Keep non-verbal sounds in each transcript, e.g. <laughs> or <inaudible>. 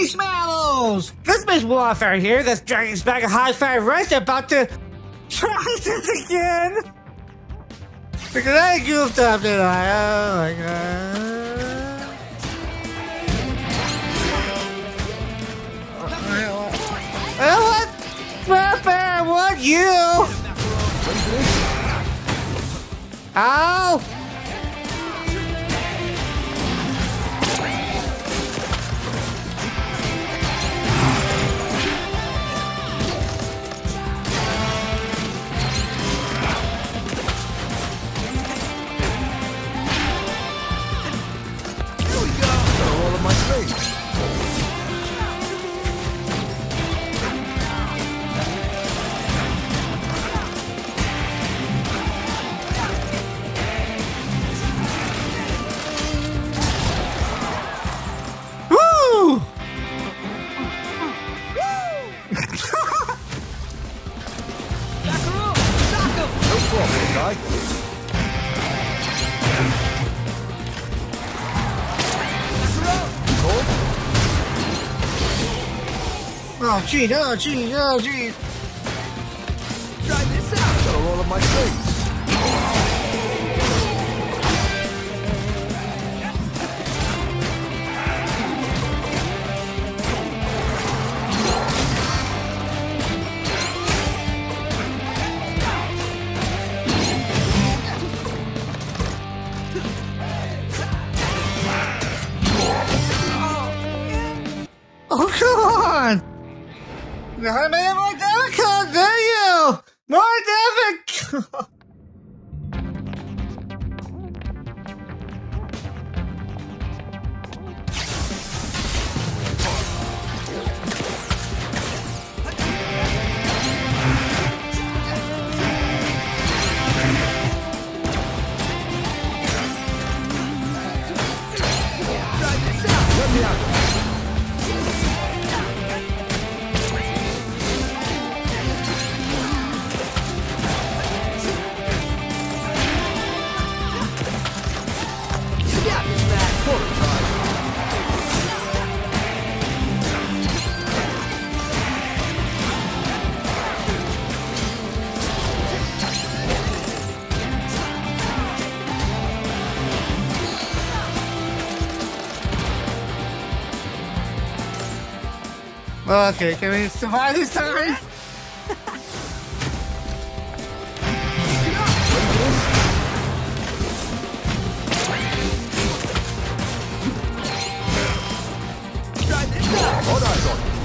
Marshmallows! This makes warfare here. This dragon's bag of Hi-Fi Rush about to try <laughs> this again. Because I goofed up, did I? Oh my god. Oh, what? Pepper, what you? Ow! Oh, gee, oh, gee, oh, Made it more difficult, do you? More difficult! <laughs> Okay, can we survive this time? Hot eyes on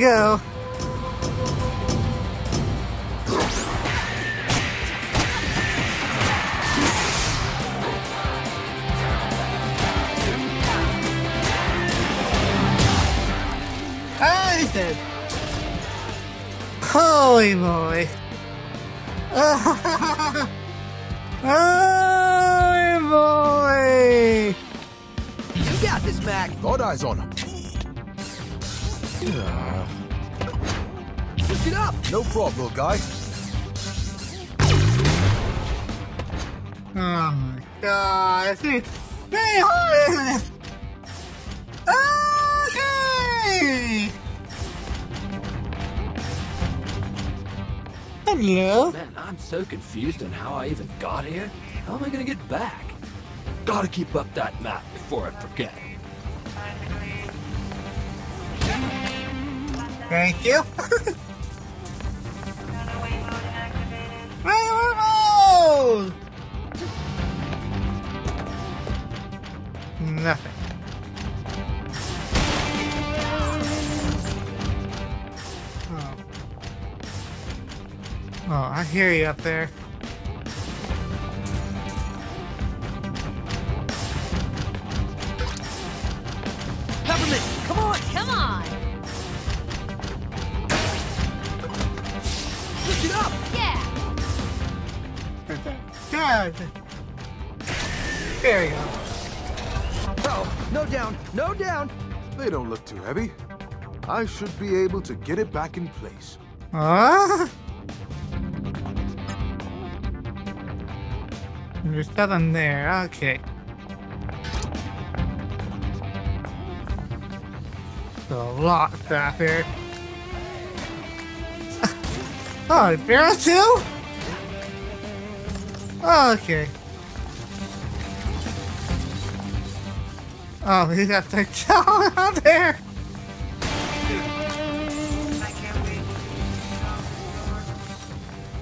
go. Problem, guy. Oh my god. It's very hard, isn't it? Okay. Oh, Hello. Man, I'm so confused on how I even got here. How am I gonna get back? Gotta keep up that map before I forget. Thank you. <laughs> Railroad! Nothing. Oh. Oh, I hear you up there. God. There we go. Oh, no down. No down. They don't look too heavy. I should be able to get it back in place. Huh? There's nothing there. Okay. So a lot of stuff here. oh, barrel too? Oh, okay. Oh, he got the down <laughs> out there.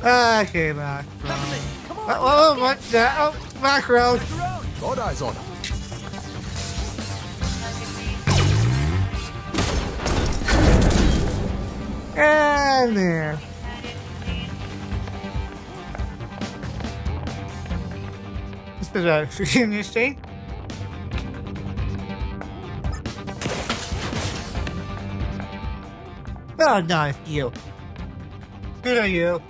Okay. Peppermint, come on. Oh, oh, what the? Oh. The road. Got eyes on him. And there. Virginia State. <laughs> Oh, it's you. Good on you.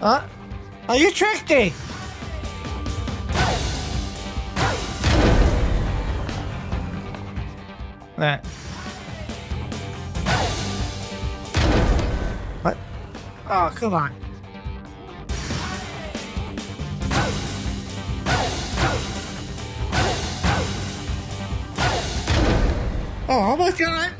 Huh? Are you tricked me! That. Oh, come on. Oh, much got it?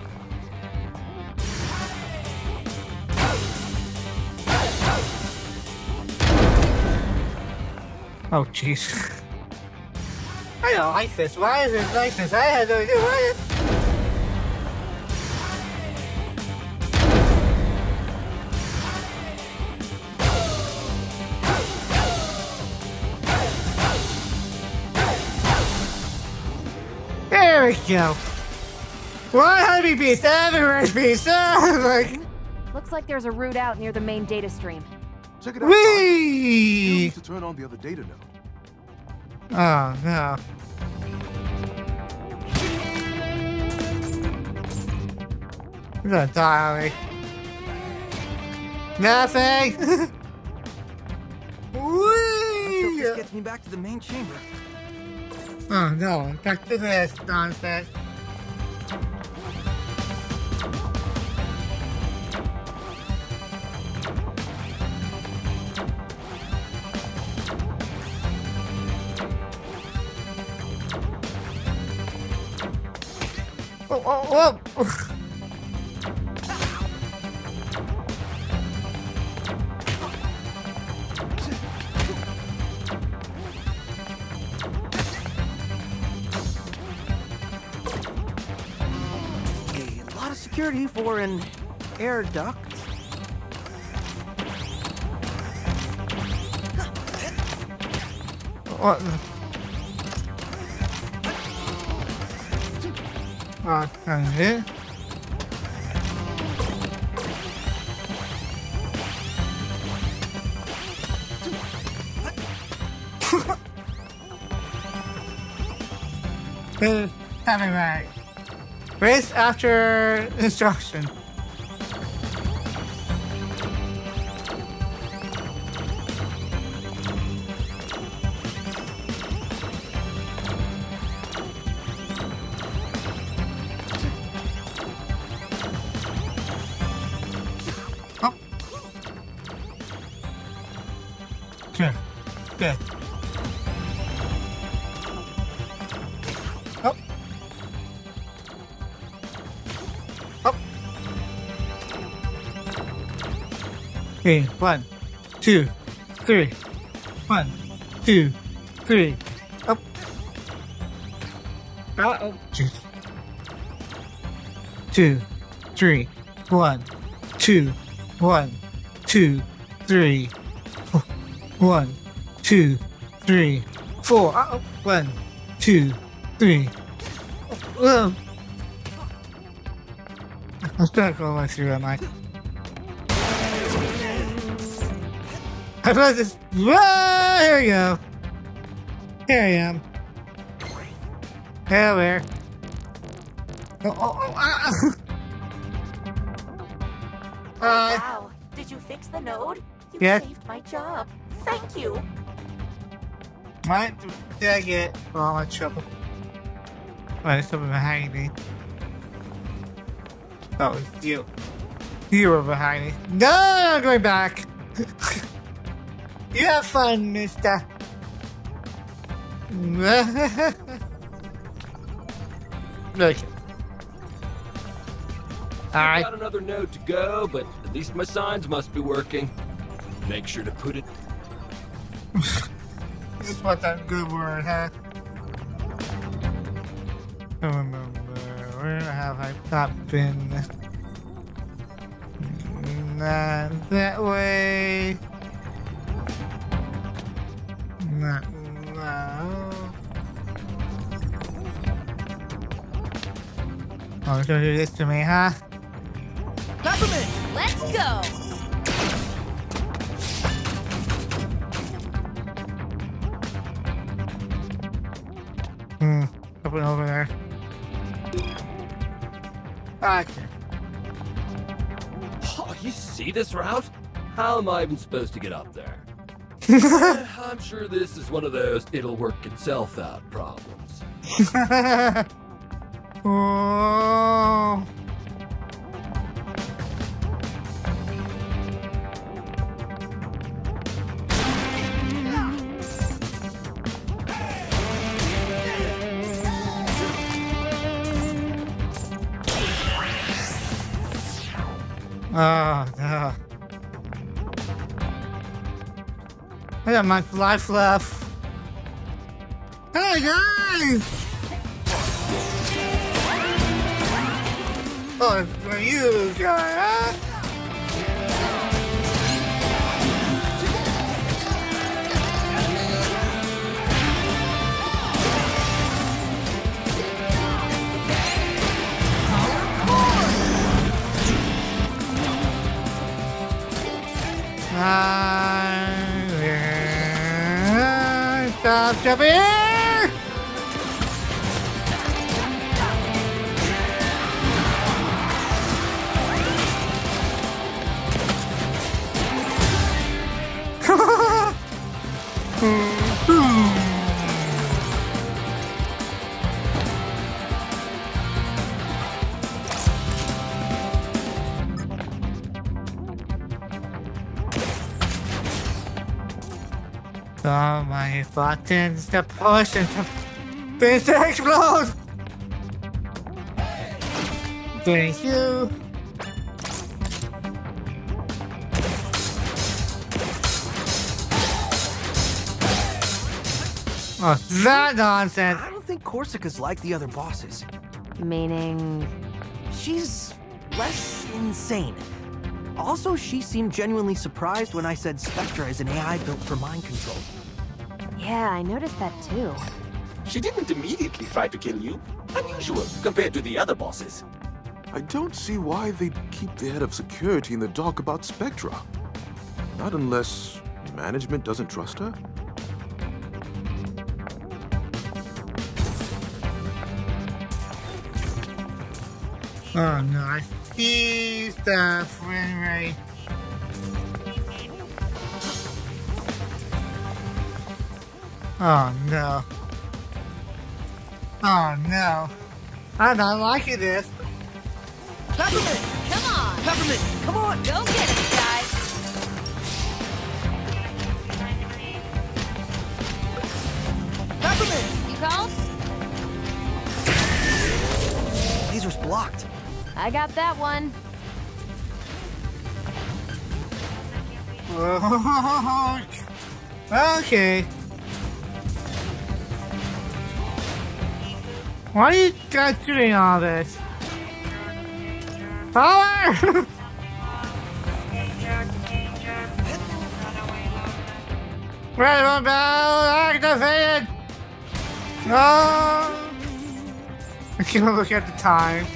Oh, jeez. <laughs> I don't like this. Why is it like this? I had no idea. Why is... we go. Why honey beast? Everywhere beast. Oh, like, Looks like there's a route out near the main data stream. Check it out. Doc. You'll wee! need to turn on the other data node. Oh no. I'm gonna die on me. Nothing! <laughs> Hope this Whee! gets me back to the main chamber. Oh no, back to this nonsense. Oh, oh, oh. <laughs> security for an air duct. What? the- okay. Coming back. Race after instruction. Okay, one, two, three. One, two, three. Up. Uh oh. Two, three. One, two, one, two, three. One, two, three, four. Uh oh. One, two, three. Oh, I'm stuck all the way through, am I? I thought this. Whoa! Here we go. Here I am. Hello there. Oh, oh, oh, ah. <laughs> Uh, Wow, did you fix the node? You Yes. saved my job. Thank you. what did I get? Oh, I'm trouble. Oh, there's something behind me. Oh, it's you. You were behind me. No, I'm going back. <laughs> you have fun, mister. <laughs> Look. Alright. Got another node to go, but at least my signs must be working. Make sure to put it. <laughs> Just want that good word, huh? I remember. Where have I not been? Not that way. Not no. Oh, you're gonna do this to me, huh? Peppermint! Let's go! Hmm. Up and over there. Okay. Oh, you see this route? How am I even supposed to get up there? I'm sure this is one of those it'll work itself out problems. <laughs> oh. Oh I got my life left. Hey guys! Oh, it's you guys? Ah, Stop buttons, the potion, the things to explode! Thank you. Oh, that nonsense. I don't think Korsica's like the other bosses. Meaning. She's less insane. Also, she seemed genuinely surprised when I said Spectra is an AI built for mind control. Yeah, I noticed that too. She didn't immediately try to kill you. Unusual, compared to the other bosses. I don't see why they'd keep the head of security in the dark about Spectra. Not unless management doesn't trust her? Oh no, I see the friend rate. Oh no. Oh no. I'm not liking this. Peppermint! Come on! Peppermint! Come on! Go get it, guys! Peppermint! You called? Laser's blocked. I got that one. <laughs> okay. Why are you guys doing all this? Power! Red bell activated! No! I can't look at the time.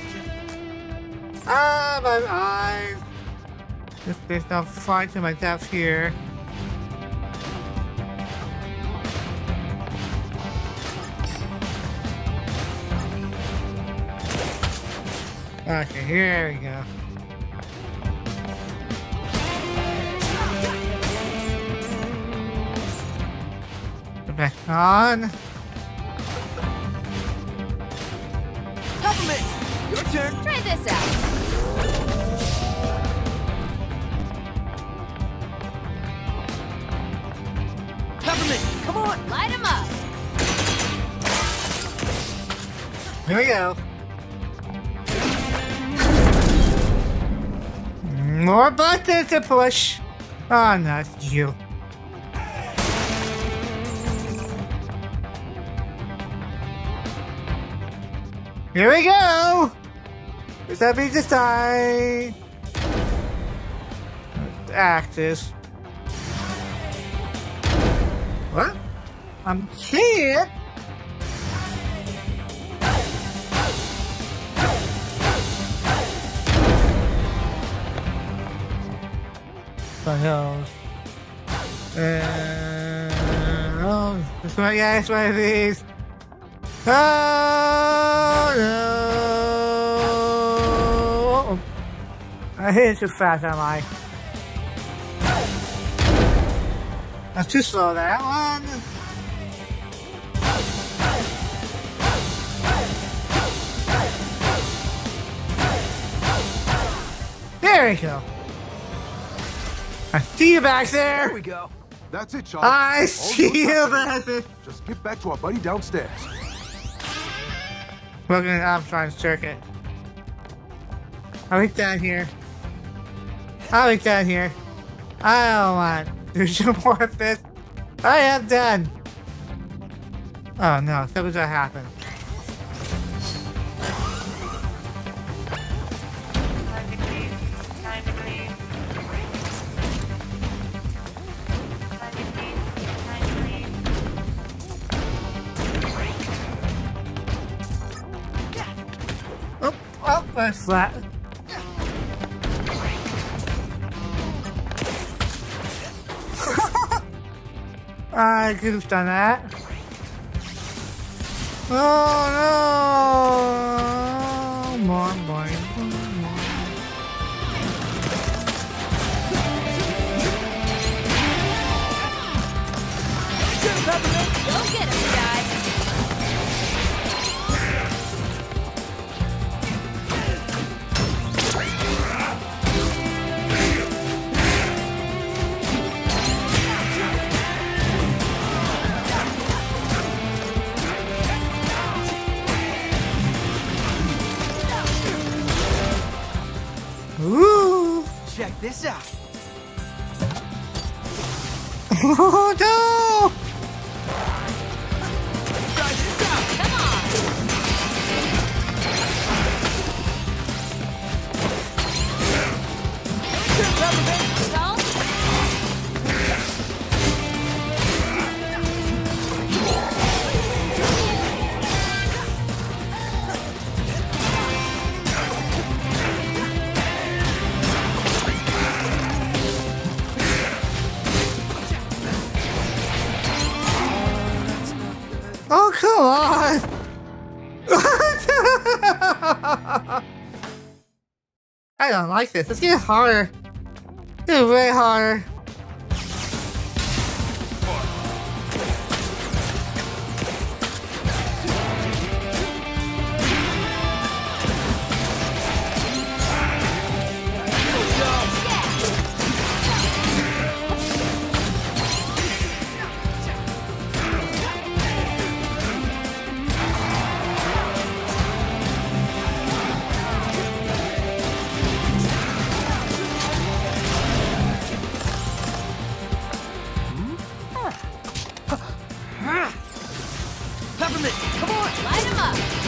Ah, my eyes! This there's no fight to my death here. Okay, here we go. Put Back on. Peppermint! Your turn! Try this out. Peppermint! Come on! Light 'em up. Here we go. More buttons to push. Ah, oh, no, it's you. Here we go! Does that mean this time? Act is. What? I'm here? The hills. Uh, oh, this one, yeah, it's one of these. Oh no! I hit it too fast, am I? That's too slow, that one. There we go. I see you back there. There we go. That's it, Charles. I All see you back there. Just get back to our buddy downstairs. Looking at Armstrong circuit. I like that here. I like that here. I don't want to do <laughs> more of this. I am done. Oh no, something's gonna happen. Flat. <laughs> I could have done that. Oh no! Don't like this. It's getting harder. It's getting way harder. Peppermint, come on! Light him up.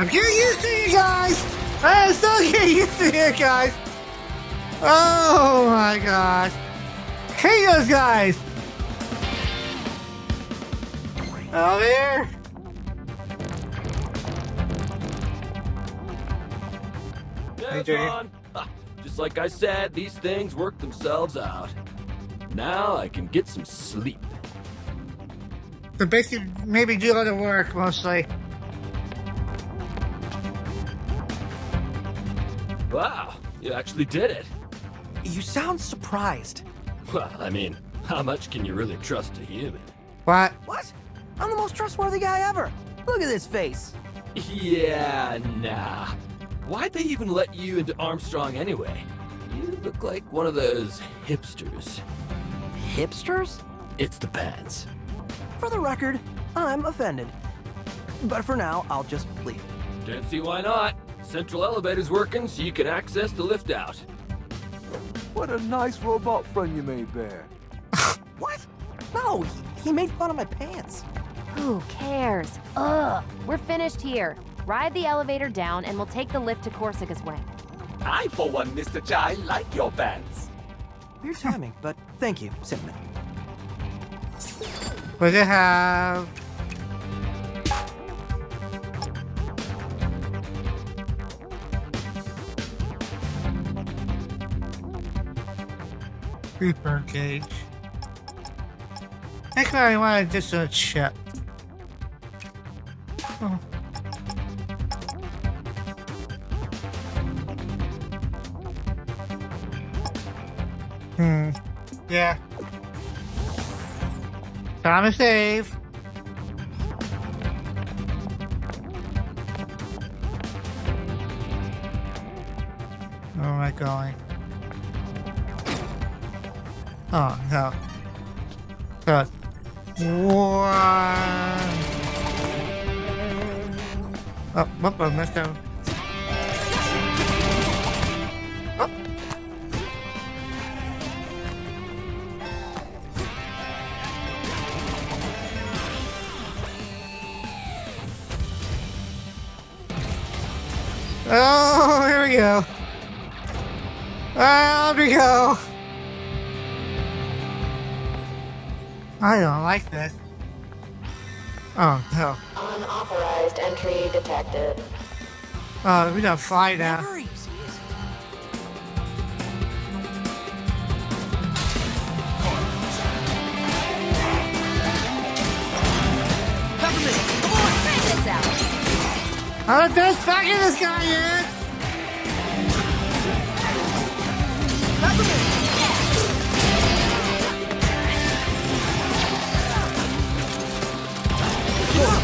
I'm getting used to you guys! I'm still <laughs> getting used to you guys! Oh my gosh! Hey those guys! Over here! John. Ah, Just like I said, these things work themselves out. Now I can get some sleep. So basically, maybe do the work mostly. Wow, you actually did it. You sound surprised. Well, I mean, how much can you really trust a human? What? What? I'm the most trustworthy guy ever. Look at this face. Yeah, nah. Why'd they even let you into Armstrong anyway? You look like one of those hipsters. Hipsters? It's the pants. For the record, I'm offended. But for now, I'll just leave. Can't see why not. Central elevator's working so you can access the lift out. What a nice robot friend you made there. <laughs> What? No, he, he made fun of my pants. Who cares? Ugh. We're finished here. Ride the elevator down and we'll take the lift to Korsica's wing. I, for one, Mr. Chai, like your pants. Weird timing, but thank you, Cinnamon. What do you have? Reaper cage. I kind of want to just a chip. Oh. Hmm. Yeah. Time to save. Where am I going? Oh, no. One. Oh, whoop, him. Oh. Oh, here we go. There we go. I don't like this. Oh no. Unauthorized entry detected. Oh, we don't fly now. Never easy, is it? Come on! Try this out. I'm not fucking this guy yet.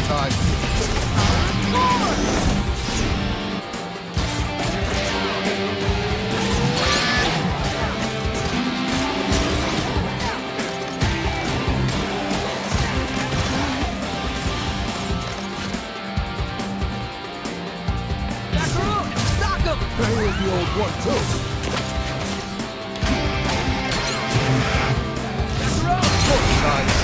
Knock him! Here's the old one, too.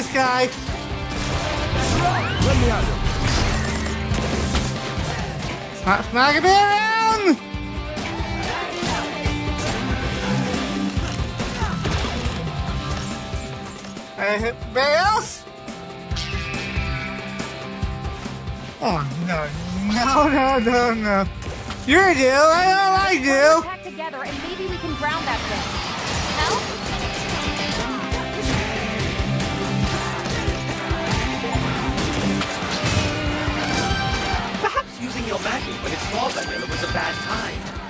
This guy. Let me it. Smack, smack him around. Anybody else? Oh no, no, no, no, no. You're new, I like We'll attack together and maybe we can that thing. Your magic when it's more vanilla was a bad time.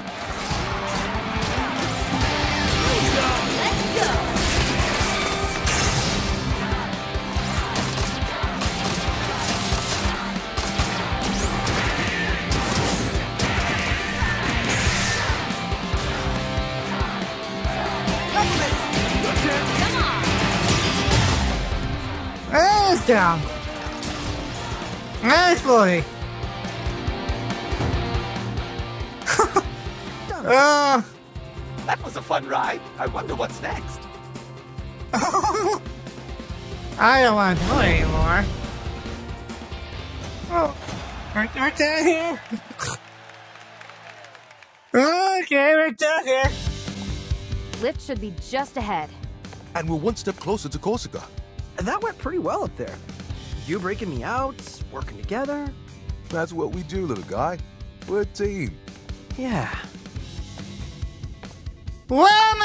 And it's down. And it's floating. uh, That was a fun ride. I wonder what's next. <laughs> I don't want to play anymore. Oh, right, right down here. <laughs> okay, right down here. Lift should be just ahead. And we're one step closer to Korsica. That went pretty well up there. You breaking me out, working together. That's what we do, little guy. We're a team. Yeah. Well,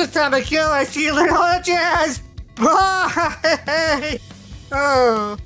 of the time I kill, I see little oh, jazz. Bye. <laughs> Oh.